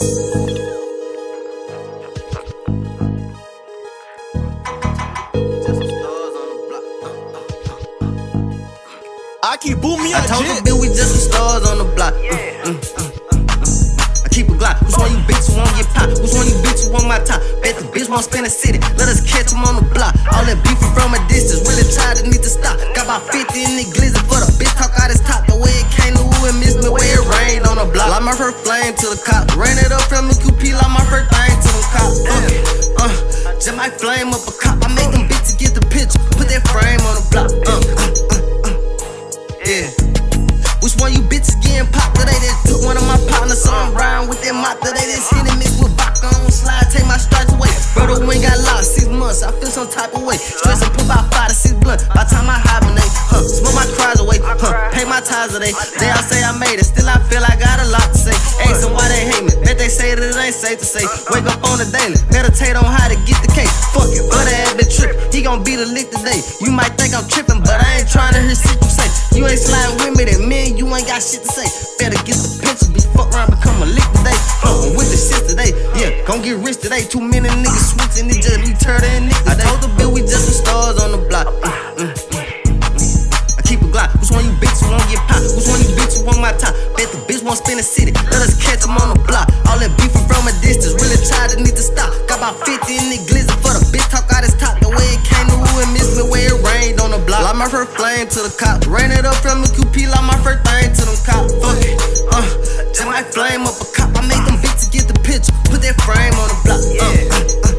I keep boom me I told you, bitch, we just some stars on the block. Yeah. Mm, mm, mm, mm, mm. I keep a Glock. Who's one you bitch who won't get pop? Who's one you bitch who want my top? Bet the bitch won't spend a city. Let us catch him on the block. All that beefing from a distance. Really tired and need to stop. Got about 50 in the glizzy for the bitch talk out his top. The way it came to who and miss me, the way it rained on the block. Light my first flame to the cop. Ran it Which one you bitches getting popped today? That took one of my partners, so I'm riding with that mop today. This hit and mix with vodka on slide, take my stripes away. Brother, we ain't got lost six months, I feel some type of way. Stress and put about five to six blunt. By time I hibernate, huh? Smoke my cries away, huh? Pay my ties today. They all say I made it, still I feel I got a lot to say. Asking why they hate me, bet they say that it ain't safe to say. Wake up on the daily, meditate on how to get the cake. Fuck it, but ass been tripping. He gon' be the lick today. You might think I'm tripping, but I ain't trying to hear shit you say. You ain't sliding got shit to say. Better get the picture, be fuck around, become a lick today. I'm with the shit today. Yeah, gon' get rich today. Too many niggas switching, it just me turning niggas. I told the bill we just some stars on the block. Mm, mm, mm. I keep a Glock. Which one you bitches won't get popped? Which one you bitch bitches want my top? Bet the bitch won't spin the city. Let us catch him on the block. All that beef from a distance. Really tired, need to stop. Got about 50 in the glizzy for the bitch talk out his top. The way it came to who and miss me where it rained on the block. Like my first flame to the cop. Ran it up from the QP like my first thing might flame up a cop. I make them bitches get the picture. Put that frame on the block. Uh, uh, uh.